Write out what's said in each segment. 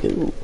go.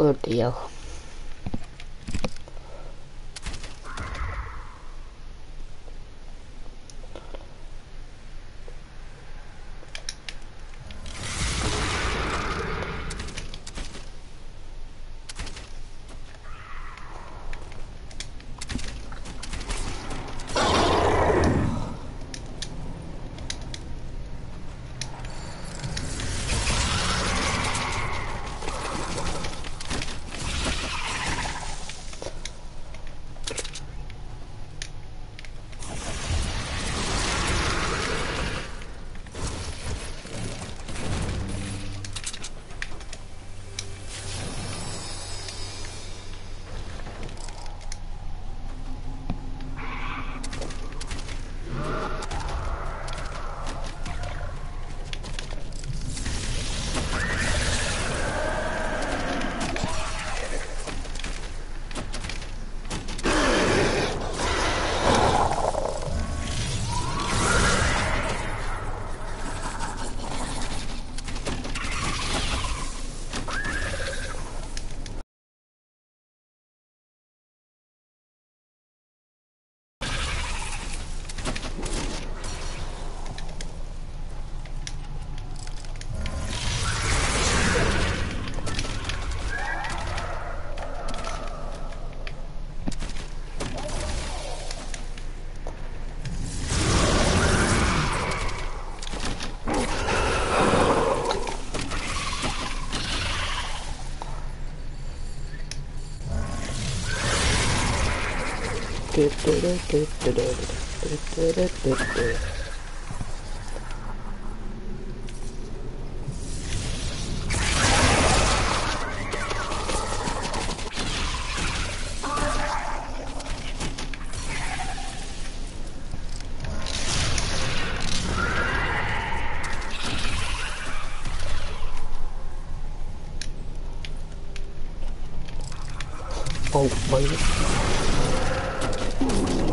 Oh dear. Oh, my God wait.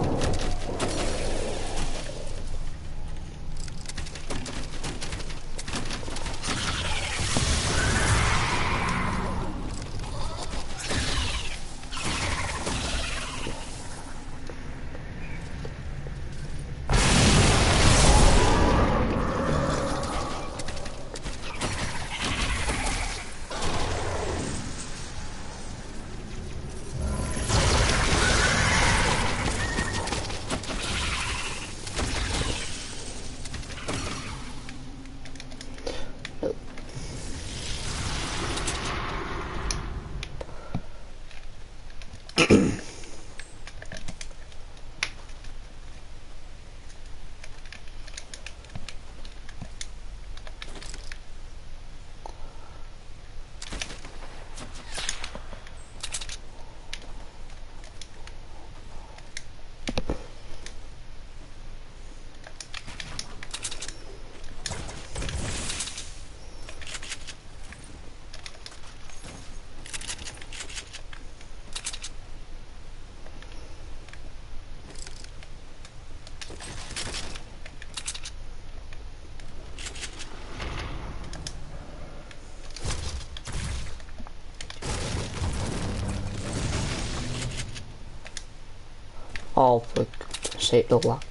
all for shape the lá.